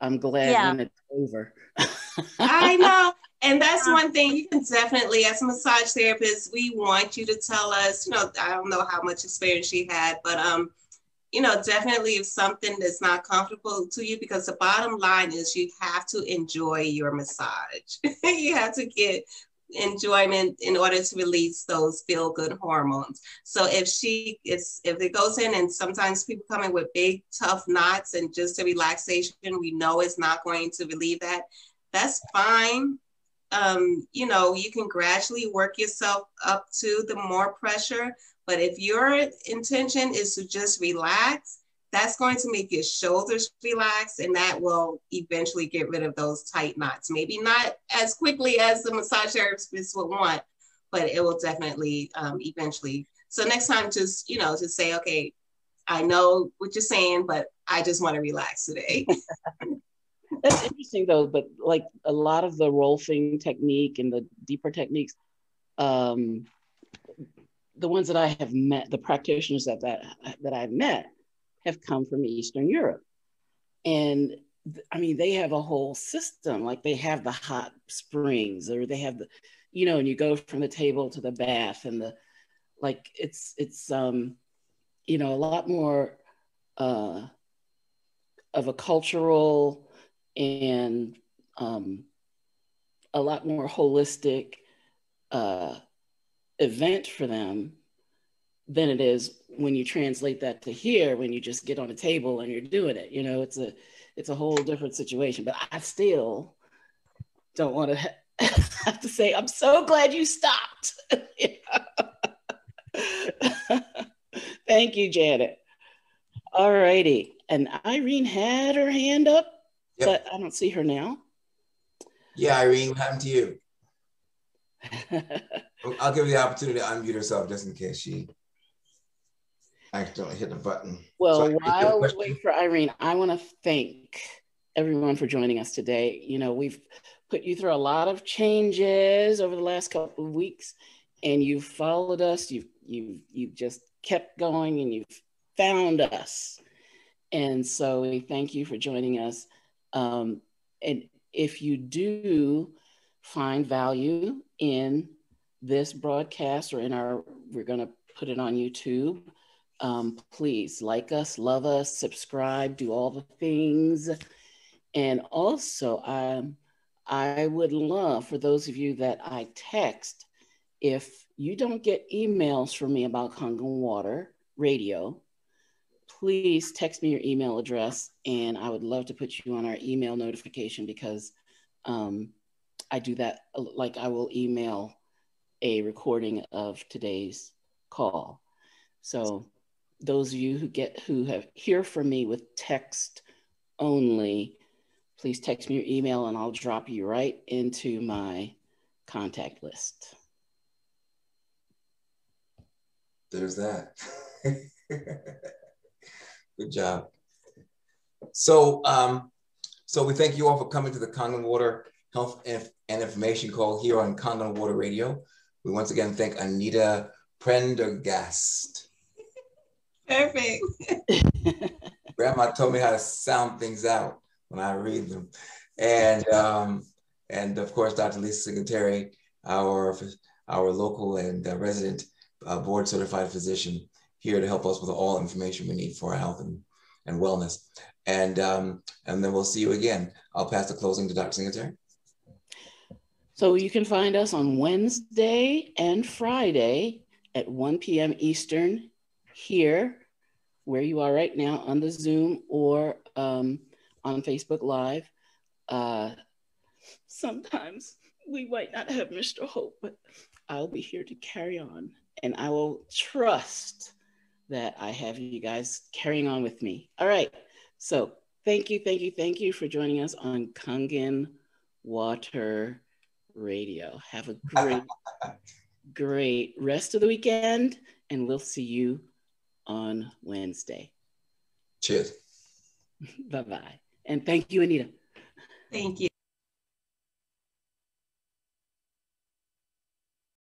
I'm glad yeah. when it's over. I know. And that's one thing you can definitely, as a massage therapist, we want you to tell us, you know, I don't know how much experience she had, but um, you know, definitely if something that's not comfortable to you, because the bottom line is you have to enjoy your massage. you have to get enjoyment in order to release those feel good hormones. So if she is if it goes in and sometimes people come in with big tough knots and just a relaxation, we know it's not going to relieve that. That's fine um, you know, you can gradually work yourself up to the more pressure. But if your intention is to just relax, that's going to make your shoulders relax and that will eventually get rid of those tight knots. Maybe not as quickly as the massage therapist would want, but it will definitely um, eventually. So next time, just, you know, just say, okay, I know what you're saying, but I just want to relax today. That's interesting though, but like a lot of the Rolfing technique and the deeper techniques, um, the ones that I have met, the practitioners that, that that I've met have come from Eastern Europe. And I mean, they have a whole system, like they have the hot springs or they have the, you know, and you go from the table to the bath and the, like it's, it's, um, you know, a lot more uh, of a cultural and um, a lot more holistic uh, event for them than it is when you translate that to here when you just get on a table and you're doing it you know it's a it's a whole different situation but i still don't want to have to say i'm so glad you stopped thank you janet all righty and irene had her hand up Yep. But I don't see her now. Yeah, Irene, what happened to you? I'll give you the opportunity to unmute herself just in case she accidentally hit the button. Well, so while we wait for Irene, I want to thank everyone for joining us today. You know, we've put you through a lot of changes over the last couple of weeks, and you've followed us. You've you've you've just kept going, and you've found us. And so we thank you for joining us. Um, and if you do find value in this broadcast or in our, we're going to put it on YouTube. Um, please like us, love us, subscribe, do all the things. And also, um, I would love for those of you that I text, if you don't get emails from me about Kangen Water Radio, please text me your email address and I would love to put you on our email notification because um, I do that like I will email a recording of today's call. So those of you who get who have hear from me with text only, please text me your email and I'll drop you right into my contact list. There's that. Good job. So, um, so we thank you all for coming to the Kangen Water Health and Information Call here on Kangen Water Radio. We once again thank Anita Prendergast. Perfect. Grandma told me how to sound things out when I read them. And um, and of course, Dr. Lisa Singletary, our our local and uh, resident uh, board certified physician here to help us with all information we need for our health and, and wellness. And um, and then we'll see you again. I'll pass the closing to Dr. Singletary. So you can find us on Wednesday and Friday at 1 p.m. Eastern here, where you are right now on the Zoom or um, on Facebook Live. Uh, sometimes we might not have Mr. Hope, but I'll be here to carry on. And I will trust that I have you guys carrying on with me. All right. So thank you, thank you, thank you for joining us on Kangen Water Radio. Have a great, great rest of the weekend, and we'll see you on Wednesday. Cheers. bye bye. And thank you, Anita. Thank you.